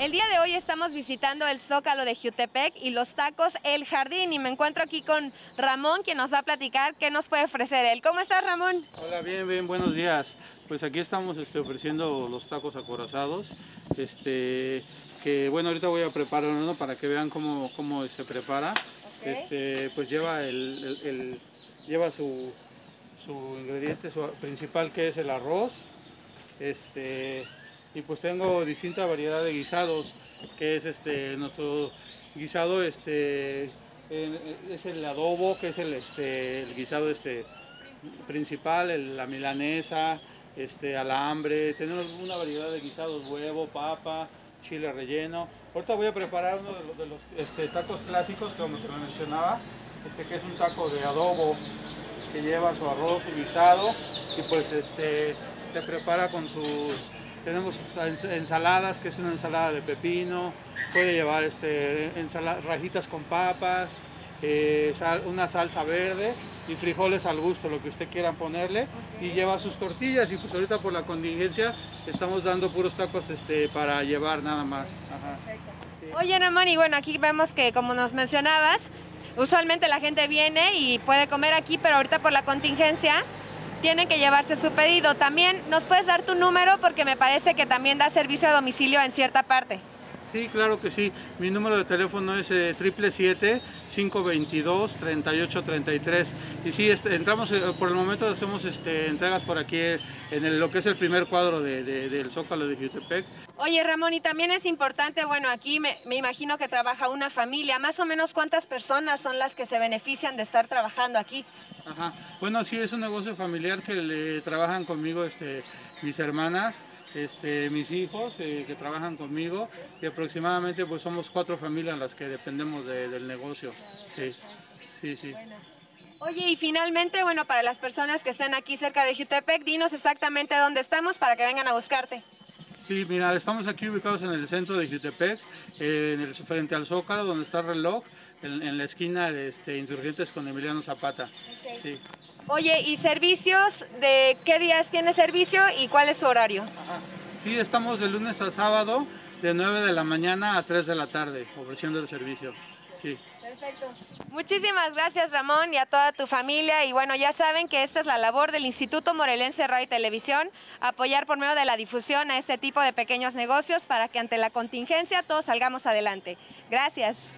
El día de hoy estamos visitando el Zócalo de Jutepec y los tacos El Jardín y me encuentro aquí con Ramón quien nos va a platicar qué nos puede ofrecer él. ¿Cómo estás Ramón? Hola, bien, bien, buenos días. Pues aquí estamos este, ofreciendo los tacos acorazados, este, que bueno, ahorita voy a preparar uno para que vean cómo, cómo se prepara. Este, pues lleva, el, el- el- lleva su, su ingrediente su principal que es el arroz, este, y pues tengo distinta variedad de guisados, que es este, nuestro guisado este, eh, es el adobo, que es el, este, el guisado este, principal, el- la milanesa, este, alambre, tenemos una variedad de guisados, huevo, papa, chile relleno. Ahorita voy a preparar uno de los, este, tacos clásicos, como te lo mencionaba, este, que es un taco de adobo, que lleva su arroz, su guisado, y pues este, se prepara con su... Tenemos ens- ensaladas, que es una ensalada de pepino, puede llevar este, rajitas con papas, eh, una salsa verde y frijoles al gusto, lo que usted quiera ponerle, y lleva sus tortillas, y pues ahorita por la contingencia estamos dando puros tacos este, para llevar nada más. Ajá. Oye Ramón y bueno aquí vemos que como nos mencionabas, usualmente la gente viene y puede comer aquí pero ahorita por la contingencia tienen que llevarse su pedido. También nos puedes dar tu número porque me parece que también da servicio a domicilio en cierta parte. Sí, claro que sí. Mi número de teléfono es eh, 777-522-3833. Y sí, este, entramos, eh, por el momento hacemos este, entregas por aquí eh, en el- lo que es el primer cuadro de- de- del Zócalo de Jutepec. Oye Ramón, y también es importante, bueno, aquí me, me imagino que trabaja una familia, más o menos cuántas personas son las que se benefician de estar trabajando aquí. Ajá. Bueno, sí, es un negocio familiar que le trabajan conmigo este, mis hermanas, este, mis hijos eh, que trabajan conmigo y aproximadamente pues somos cuatro familias las que dependemos de- del negocio. Sí, sí, sí. Oye, y finalmente, bueno, para las personas que estén aquí cerca de Jutepec, dinos exactamente dónde estamos para que vengan a buscarte. Sí, mira, estamos aquí ubicados en el centro de Jutepec, eh, en el, frente al Zócalo, donde está el reloj, en, en la esquina de este, Insurgentes con Emiliano Zapata. Sí. Oye, ¿y servicios? ¿De qué días tiene servicio y cuál es su horario? sí, estamos de lunes a sábado, de 9 de la mañana a 3 de la tarde, ofreciendo el servicio. Sí. Perfecto. Muchísimas gracias Ramón y a toda tu familia y bueno, ya saben que esta es la labor del Instituto Morelense Radio y Televisión, apoyar por medio de la difusión a este tipo de pequeños negocios para que ante la contingencia todos salgamos adelante. Gracias.